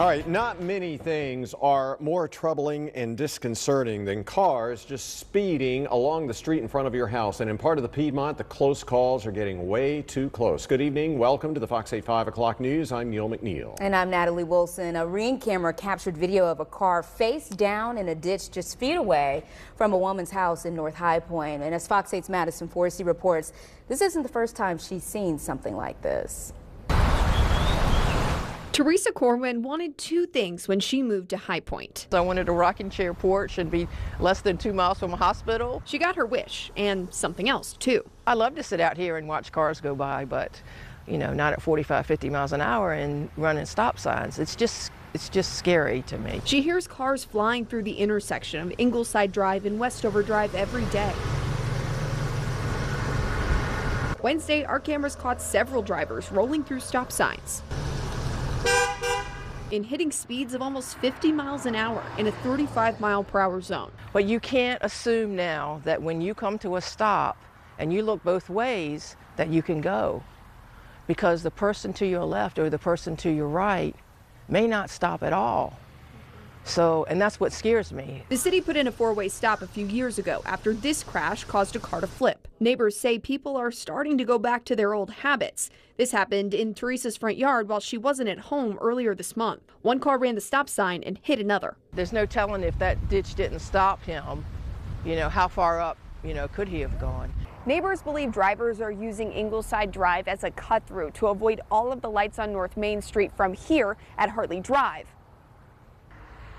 All right, not many things are more troubling and disconcerting than cars just speeding along the street in front of your house. And in part of the Piedmont, the close calls are getting way too close. Good evening. Welcome to the Fox 8 5 o'clock news. I'm Neill McNeill. And I'm Natalie Wilson. A ring camera captured video of a car face down in a ditch just feet away from a woman's house in North High Point. And as Fox 8's Madison Forsey reports, this isn't the first time she's seen something like this. Teresa Corwin wanted two things when she moved to High Point. So I wanted a rocking chair porch and be less than two miles from a hospital. She got her wish and something else too. I love to sit out here and watch cars go by, but you know, not at 45, 50 miles an hour and running stop signs. It's just it's just scary to me. She hears cars flying through the intersection of Ingleside Drive and Westover Drive every day. Wednesday, our cameras caught several drivers rolling through stop signs in hitting speeds of almost 50 miles an hour in a 35 mile per hour zone. But you can't assume now that when you come to a stop and you look both ways that you can go because the person to your left or the person to your right may not stop at all. So, and that's what scares me. The city put in a four way stop a few years ago after this crash caused a car to flip. Neighbors say people are starting to go back to their old habits. This happened in Teresa's front yard while she wasn't at home earlier this month. One car ran the stop sign and hit another. There's no telling if that ditch didn't stop him, you know, how far up, you know, could he have gone. Neighbors believe drivers are using Ingleside Drive as a cut through to avoid all of the lights on North Main Street from here at Hartley Drive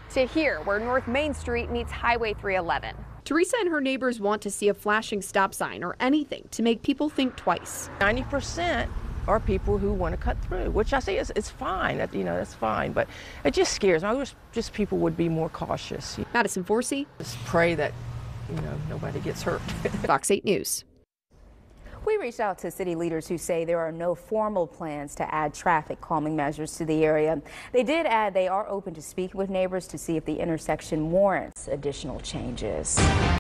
to here, where North Main Street meets Highway 311. Teresa and her neighbors want to see a flashing stop sign or anything to make people think twice. 90% are people who want to cut through, which I say is it's fine. You know, that's fine, but it just scares me. I wish just people would be more cautious. Madison Forsey. Just pray that, you know, nobody gets hurt. Fox 8 News. We reached out to city leaders who say there are no formal plans to add traffic calming measures to the area. They did add they are open to speaking with neighbors to see if the intersection warrants additional changes.